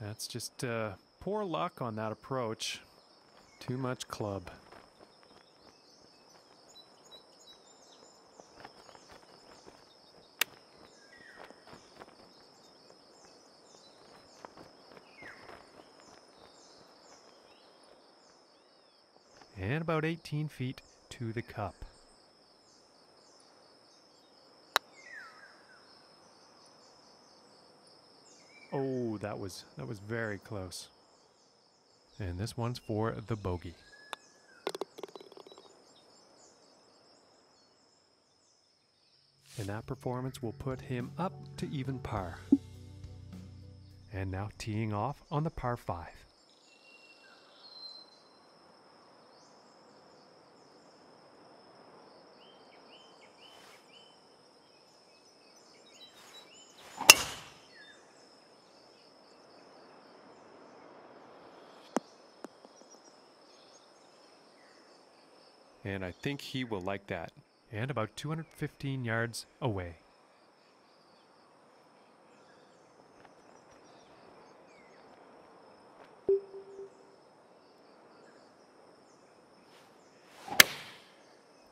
That's just uh, poor luck on that approach. Too much club. And about 18 feet to the cup. Oh, that was that was very close. And this one's for the bogey. And that performance will put him up to even par. And now teeing off on the par 5. And I think he will like that. And about 215 yards away.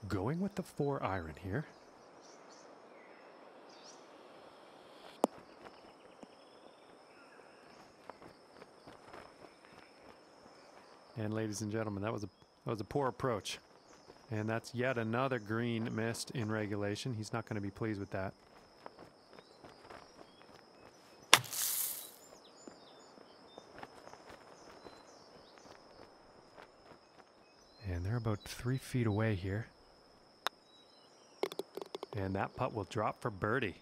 Going with the four iron here. And ladies and gentlemen, that was a that was a poor approach. And that's yet another green missed in regulation. He's not going to be pleased with that. And they're about three feet away here. And that putt will drop for birdie.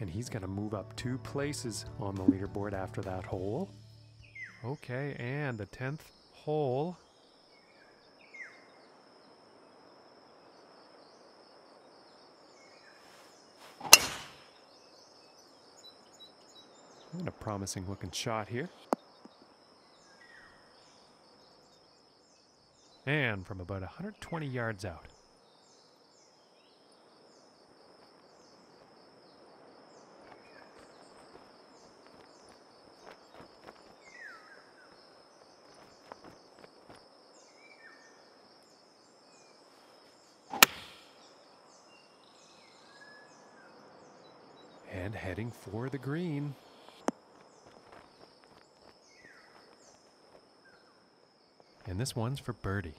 And he's going to move up two places on the leaderboard after that hole. Okay, and the 10th hole And a promising looking shot here. And from about 120 yards out. And heading for the green. And this one's for Birdie.